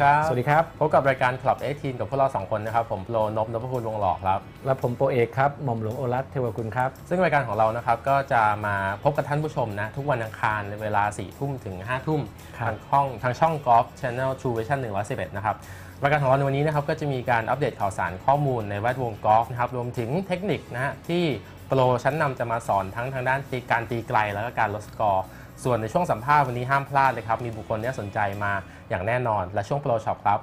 ครับ สวัสดีครับ พบกับรายการ Club 18 กับพวกเราสองคนนะครับ ผมโปรนพนพคุณวงหล่อครับ และผมโปรเอกครับ หม่อมหลวงโอรัตเทวกุลครับ ซึ่งรายการของเรานะครับ ก็จะมาพบกับท่านผู้ชมนะ ทุกวันอังคารในเวลา4ี่ทุ่มถึง5้าทุ่มครับทางช่องทางช่อง Golf Channel True Vision 111 นะครับรายการของเราในวันนี้นะครับก็จะมีการอัปเดตข่าวสารข้อมูลในแวดวงกอล์ฟนะครับรวมถึงเทคนิคนะฮะที่โปรชั้นนำจะมาสอนทั้งทางด้านตีการตีไกลแล้วก็การลดสกอร์ ส่วนในช่วงสัมภาษณ์วันนี้ห้ามพลาดเลยครับ มีบุคคลที่น่าสนใจมาอย่างแน่นอน และช่วง pro shop ครับ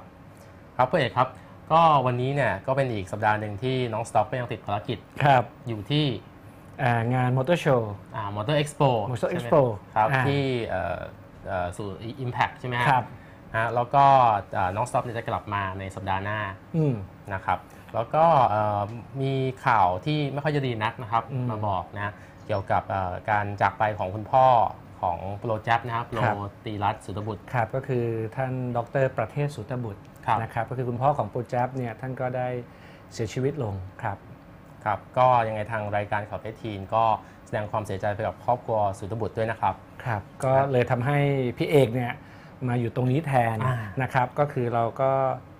ครับพี่เอกครับ ก็วันนี้เนี่ยก็เป็นอีกสัปดาห์หนึ่งที่น้องสต็อกก็ยังติดภารกิจครับอยู่ที่อ่างาน Motor Show Motor Expo Motor Expo ครับอ่าที่เอ่อเอ่อสู่ Impact ใช่ไหมฮะครับฮะแล้วก็เอ่อน้องสต็อกเนี่ยจะกลับมาในสัปดาห์หน้าอืมนะครับแล้วก็เอ่อมีข่าวที่ไม่ค่อยจะดีนักนะครับอืมมาบอกนะเกี่ยวกับเอ่อการจากไปของคุณพ่อ ของโปรแจ็บนะครับโปรครับตีรัตน์สุตบุตรครับก็คือท่านดรประเทศสุตบุตรครับนะครับก็คือคุณพ่อของโปรแจบเนี่ยท่านก็ได้เสียชีวิตลงครับครับก็ยังไงทางรายการข่าวเอทีนก็แสดงความเสียใจไปกับครอบครัวสุตบุตรด้วยนะครับครับก็เลยทำให้พี่เอกเนี่ยมาอยู่ตรงนี้แทนอ่านะครับก็คือเราก็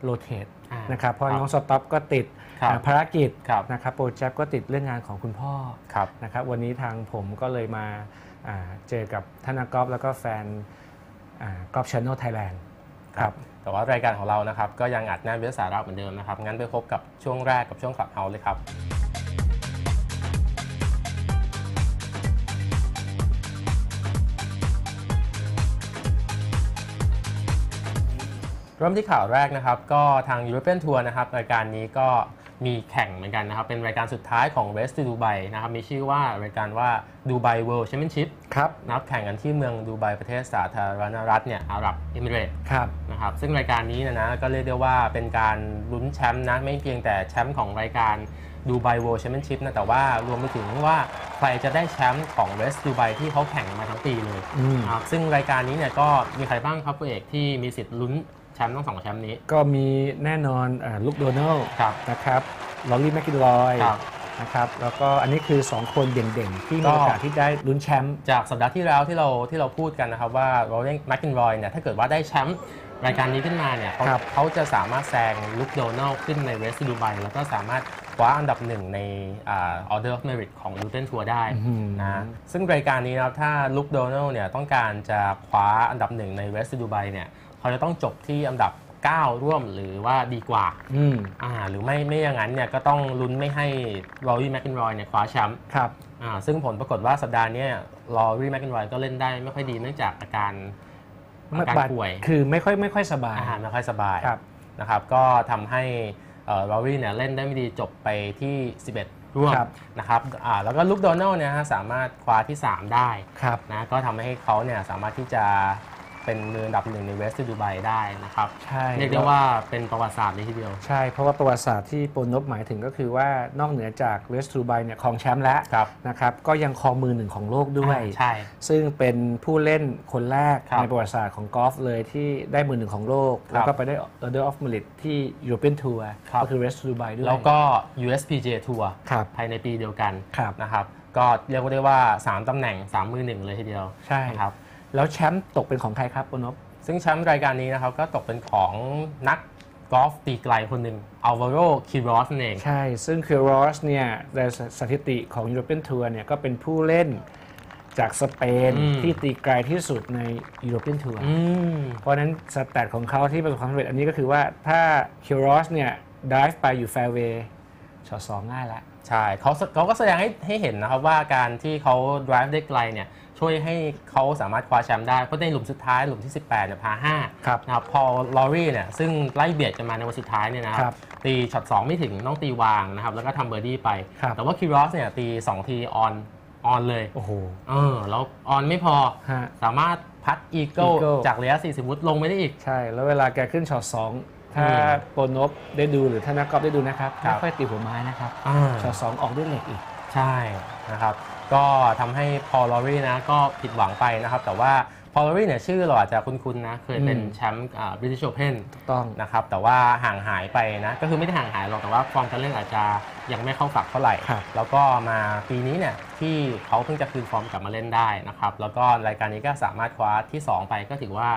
โรเตทอ่านะครับเพราะครับน้องสต็อปก็ติดครับอ่า ภารกิจครับนะครับโปรแจบก็ติดเรื่องงานของคุณพ่อครับนะครับวันนี้ทางผมก็เลยมาอ่าเจอกับท่านนักกอล์ฟแล้วก็แฟนกอล์ฟชานอลไทยแลนด์ครับแต่ว่ารายการของเรานะครับก็ยังอัดแน่นไปด้วยสาระเหมือนเดิมนะครับ งั้นไปพบกับช่วงแรกกับช่วงขับเฮาเลยครับเริ่มที่ข่าวแรกนะครับ ก็ทาง European Tour นะครับรายการนี้ก็ มีแข่งเหมือนกันนะครับ เป็นรายการสุดท้ายของ Race to Dubai นะครับ มีชื่อว่ารายการว่า Dubai World Championship ครับนะครับแข่งกันที่เมืองดูไบประเทศสาธารณรัฐเนี่ยอาหรับเอมิเรตส์ครับนะครับซึ่งรายการนี้เนยนะก็เรียกได้ว่าเป็นการลุ้นแชมป์นะ ไม่เพียงแต่แชมป์ของรายการดูไบเวิลด์แชมเปี้ยนชิพนะแต่ว่ารวมไปถึงว่าใครจะได้แชมป์ของเรสดูไบที่เขาแข่งกันมาทั้งปีเลยอืมนะครับซึ่งรายการนี้เนี่ยก็มีใครบ้างครับผู้เอกที่มีสิทธิ์ลุ้น แชมป์ทั้งสองแชมป์นี้ ก็มีแน่นอน Luke Donald ครับนะครับ Rory McIlroy ครับนะครับแล้วก็อันนี้คือ 2 คนเด่นๆ ที่ก็มีโอกาสที่ได้ลุ้นแชมป์จากสัปดาห์ที่แล้วที่เราที่เราพูดกันนะครับว่า Rory McIlroy เนี่ยถ้าเกิดว่าได้แชมป์รายการนี้ขึ้นมาเนี่ยเขาครับเขาจะสามารถแซง Luke Donald ขึ้นใน Race to Dubai แล้วก็สามารถคว้าอันดับหนึ่งในออเดอร์ of merit ของ European Tour ได้อื้อหือนะซึ่งรายการนี้นะครับถ้าลุคโดนัลเนี่ยต้องการจะคว้าอันดับหนึ่งในเรสดูไบเนี่ย เขาจะต้องจบที่อันดับ 9 ร่วมหรือว่าดีกว่าอืมอ่าหรือไม่ไม่อย่างนั้นเนี่ยก็ต้องลุ้นไม่ให้ลอรี่แมคกินรอยเนี่ยคว้าแชมป์ครับ อ่าซึ่งผลปรากฏว่าสัปดาห์เนี้ลอรี่แมคกินไวก็เล่นได้ไม่ค่อยดีเนื่องจากอาการอาการบาดป่วยคือไม่ค่อยไม่ค่อยสบายอาหารไม่ค่อยสบายครับนะครับ ก็ทำให้ลอรี่เนี่ยเล่นได้ไม่ดีจบไปที่ 11ร่วมครับนะครับอ่าแล้วก็ลุคโดนัลเนี่ยฮะสามารถคว้าที่ 3 ได้ครับนะก็ทำให้เขาเนี่ยสามารถที่จะ เป็นมืออันดับหนึ่งในเวสต์ดูไบได้นะครับใช่เรียกได้ว่าเป็นประวัติศาสตร์เลยทีเดียว ใช่ เพราะว่าประวัติศาสตร์ที่โปรนบหมายถึงก็คือว่านอกเหนือจากเวสต์ทูไบเนี่ยครองแชมป์แล้วครับนะครับก็ยังครองมือหนึ่งของโลกด้วยอ่าใช่ ซึ่งเป็นผู้เล่นคนแรกครับในประวัติศาสตร์ของกอล์ฟเลยที่ได้มือหนึ่งของโลก ครับแล้วก็ไปได้ Order of Merit ที่ European Tour ครับ ก็คือ West Dubai ด้วยแล้วก็ USPGA Tour ครับภายในปีเดียวกันครับ นะครับ ก็เรียกว่าได้ว่า 3ตำแหน่ง 3 มือหนึ่งเลยทีเดียวใช่ นะครับ แล้วแชมป์ตกเป็นของใครครับปนพซึ่งแชมป์รายการนี้นะครับก็ตกเป็นของนักกอล์ฟตีไกลคนหนึ่งอัลวาโรคิรอสนั่นเอง ใช่ ซึ่งคือรอสเนี่ยในสถิติของ European Tour เนี่ยก็เป็นผู้เล่นจากสเปนอืม ที่ตีไกลที่สุดใน European Tour อืม เพราะฉะนั้น stat ของเขาที่ประสบความสำเร็จอันนี้ก็คือว่าถ้า Quiros เนี่ย drive ไปอยู่แฟร์เวย์ ช็อตสองง่ายละ ใช่เขาเขาก็แสดงให้ให้เห็นนะครับว่าการที่เขา drive ได้ไกลเนี่ยช่วยให้เขาสามารถคว้าแชมป์ได้ เพราะในหลุมสุดท้ายหลุมที่ 18เนี่ย par 5ครับนะครับ Paul Lawrie เนี่ยซึ่งไล่เบียดกันมาในวันสุดท้ายเนี่ยนะครับ ครัรับบตีช็อต2ไม่ถึงต้องตีวางนะครับแล้วก็ทำเบอร์ดี้ไปครับแต่ว่า Quiros เนี่ยตี 2 ที on on เลย โอ้โหเออแล้ว on ไม่พอฮะสามารถพัดอีเกิล Eagle จากระยะ40ฟุตลงไม่ได้อีก ใช่ แล้วเวลาแกขึ้นช็อตสอง ถ้าอืมโปรนบได้ดูหรือถ้านักกอล์ฟได้ดูนะครับครัไม่ค่อยตีหัวไม้นะครับอ่าช็อตสองออกด้วยเหล็กอีก ใช่นะครับ ก็ทำให้ Paul Lawrie นะก็ผิดหวังไปนะครับ แต่ว่า Paul Lawrie เนี่ยชื่อเราอาจจะคุ้นๆนะ เคยเป็นอืม แชมป์บริ t ิชโอเพนถูกต้อง นะครับ แต่ว่าห่างหายไปนะ ก็คือไม่ได้ห่างหายหรอก แต่ว่าฟอร์มการเล่นอาจจะยังไม่เข้าฝักเท่าไหร่ ครับ แล้วก็มาปีนี้เนี่ยที่เขาเพิ่งจะคืนฟอร์มกลับมาเล่นได้นะครับ แล้วก็รายการนี้ก็สามารถคว้าที่ 2 ไปก็ถือว่า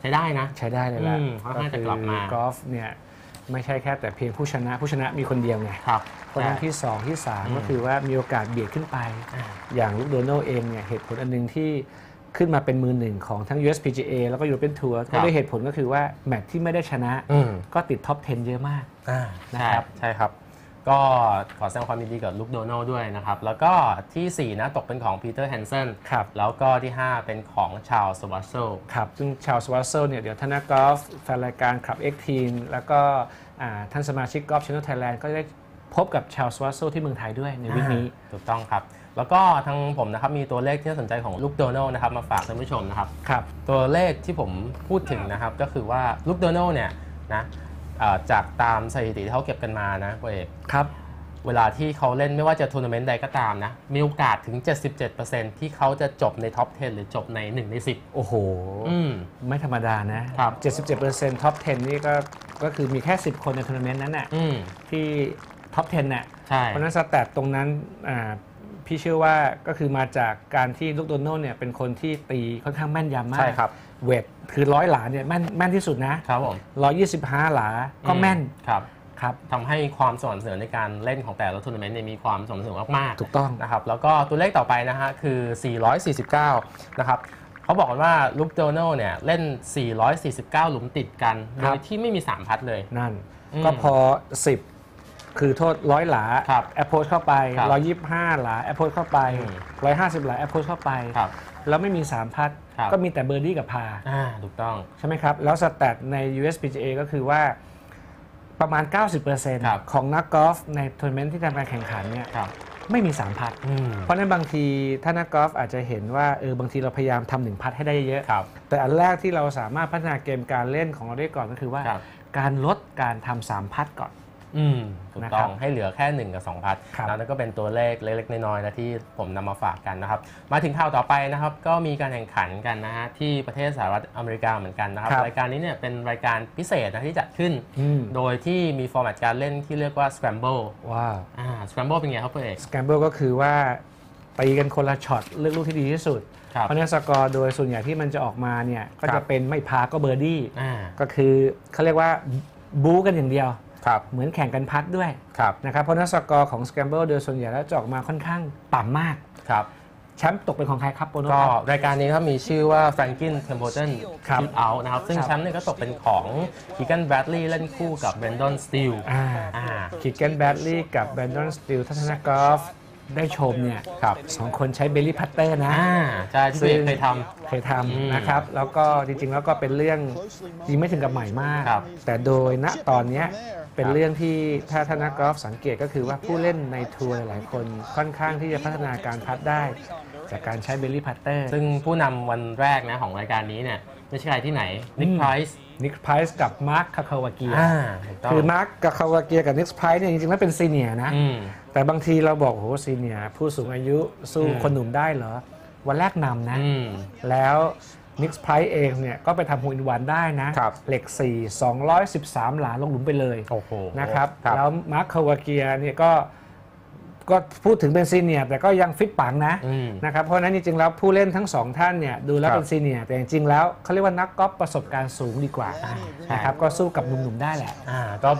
ใช้ได้นะ ใช้ได้เลยละอืมค่อนข้างจะกลับมา คือกอล์ฟเนี่ยไม่ใช่แค่แต่เพียงผู้ชนะผู้ชนะมีคนเดียวไงครับเพราะฉะนั้นที่ 2 ที่ อืม3ก็คือว่ามีโอกาสเบียดขึ้นไป อ่า อย่างลูกโดนัลเองเนี่ยเหตุผลอันหนึงที่ขึ้นมาเป็นมือหนึ่งของทั้ง USPGA แล้วก็ European Tour ก็ด้วยเหตุผลก็คือว่าแมตช์ที่ไม่ได้ชนะอืมก็ติดท็อป 10 เยอะมาก อ่านะใช่ครับใช่ครับ ก็ขอแสดงความยินดีกับ Luke Donald ด้วยนะครับ แล้วก็ทีสี่ 4 นะตกเป็นของ Peter Hanson ครับ แล้วก็ที่ 5 เป็นของ Charl Schwartzel ครับ ซึ่งชาวสวัสเซลเนี่ยเดี๋ยวท่านนักกอล์ฟแฟนรายการขับ X Team แล้วก็อ่าท่านสมาชิกกอล์ฟช n น e l ไทยแลนด์ก็ได้พบกับชาวสวัสเซลที่เมืองไทยด้วยใน week นี้ถูกต้องครับ แล้วก็ทางผมนะครับมีตัวเลขที่น่าสนใจของ Luke Donald นะครับมาฝากท่านผู้ชมนะครับครับ ตัวเลขที่ผมพูดถึงนะครับก็คือว่า Luke Donald เนี่ยนะเอ่อ จากตามสถิติที่เขาเก็บกันมานะคุณเอกครับเวลาที่เขาเล่นไม่ว่าจะทัวร์นาเมนต์ใดก็ตามนะ มีโอกาสถึง 77%ที่เขาจะจบใน top 10 หรือจบใน 1 ใน 10 โอ้โหอืมไม่ธรรมดานะ ครับ 77% top 10 นี่ก็ก็คือมีแค่ 10 คนในทัวร์นาเมนต์นั้นน่ะอืมที่ top 10 น่ะใช่เพราะฉะนั้น stat ตรงนั้นอ่าพี่เชื่อว่าก็คือมาจากการที่ Luke Donald เนี่ยเป็นคนที่ตีค่อนข้างแม่นยำมาก ใช่ครับ wedge คือร้อยหลาเนี่ยแม่นแม่นที่สุดนะครับผม125หลาก็แม่นครับครับทำให้ความสม่ำเสมอในการเล่นของแต่ละทัวร์นาเมนต์เนี่ยมีความสม่ำเสมอมากๆถูกต้องนะครับแล้วก็ตัวเลขต่อไปนะฮะคือ 449 นะครับเขาบอกกันว่า Luke Donald เนี่ยเล่น 449 หลุมติดกัน ครับ โดยที่ไม่มี 3 putt เลย นั่นอืมก็พอ 10 คือโทษร้อยหลาครับ approach เข้าไปครับ125 หลา approach เข้าไปอืม150 หลา approach เข้าไปครับ แล้วไม่มี 3 putt ครับ ก็มีแต่เบอร์ดี้กับ par อ่าถูกต้อง ใช่ไหมครับ แล้ว stat ใน USPGA ก็คือว่าประมาณ90%ครับของนักกอล์ฟในทัวร์นาเมนต์ที่ทำการแข่งขันเนี่ยครับ ไม่มี 3 putt อืมเพราะฉะนั้นบางทีถ้านักกอล์ฟอาจจะเห็นว่าเออบางทีเราพยายามทำหนึ่ง putt ให้ได้เยอะ ครับ แต่อันแรกที่เราสามารถพัฒนาเกมการเล่นของเราได้ก่อนก็คือว่า ครับ การลดการทำสาม putt ก่อน อืมถูกต้องนะครับให้เหลือแค่ 1 กับ 2 putt ครับ แล้วนั่นก็เป็นตัวเลขเล็กๆน้อยๆนะที่ผมนำมาฝากกันนะครับ มาถึงข่าวต่อไปนะครับ ก็มีการแข่งขันกันนะฮะที่ประเทศสหรัฐอเมริกาเหมือนกันนะครับ ครับ รายการนี้เนี่ยเป็นรายการพิเศษนะที่จัดขึ้น อืมโดยที่มี format การเล่นที่เรียกว่า scramble ว้าว อ่า scramble เป็นไงครับเพื่อนเอก scramble ก็คือว่าตีกันคนละช็อตเลือกลูกที่ดีที่สุด ครับ เพราะฉะนั้นสกอร์โดยส่วนใหญ่ที่มันจะออกมาเนี่ย ก็จะ ครับเป็นไม่ par ก็เบอร์ดี้ อ่า ก็คือเขาเรียกว่าบู๊กันอย่างเดียว ครับเหมือนแข่งกัน putt ด้วยครับนะครับเพราะฉะนั้นสกอร์ของ Scramble โดยส่วนใหญ่แล้วจะออกมาค่อนข้างต่ำมากครับแชมป์ตกเป็นของใครครับโปโนก็ครับรายการนี้ครับมีชื่อว่า Franklin Templeton ครับ Shootout นะครับ ซึ่งครับแชมป์เนี่ยก็ตกเป็นของ Keegan Bradley เล่นคู่กับ Brendan Steele อ่าอ่า Keegan Bradley กับ Brendan Steele ท่านนักกอล์ฟได้ชมเนี่ยครับสองคนใช้ belly putter นะอ่าใช่ที่พี่เอกเคยทเคยทอืมำนะครับ แล้วก็จริงๆ แล้วก็เป็นเรื่องจริงไม่ถึงกับใหม่มากครับแต่โดยณตอนเนี้ย เป็นเรื่องที่ถ้าท่านนักกอล์ฟสังเกตก็คือว่าผู้เล่นในทัวร์หลายคนค่อนข้างที่จะพัฒนาการ putt ได้ จากการใช้ belly putter ซึ่งผู้นำวันแรกนะของรายการนี้เนี่ยไม่ใช่ใครที่ไหน Nick อืม Price Nick Price กับ Mark Calcavecchia อ่าถูกต้องคือมาร์คกับ Calcavecchia กับ Nick Price เนี่ยจริงๆแล้วเป็น senior นะ อืม แต่บางทีเราบอกโอ้โห senior ผู้สูงอายุสู้อืม คนหนุ่มได้เหรอ วันแรกนำนะ อืม แล้ว Nick Price เองเนี่ยก็ไปทำ hole in one ได้นะครับเหล็ก 4 213 หลาลงหลุมไปเลยโอ้โหนะครับครับแล้ว Mark Calcavecchia เนี่ยก็ก็พูดถึงเป็น senior แต่ก็ยังฟิตปั๋งนะอืมนะครับเพราะฉะนั้นจริงๆแล้วผู้เล่นทั้งสองท่านเนี่ยดูแล้วครับเป็น senior แต่จริงๆแล้วเขาเรียกว่านักกอล์ฟประสบการณ์สูงดีกว่าใช่นะครับก็สู้กับหนุ่มๆได้แหละอ่าก็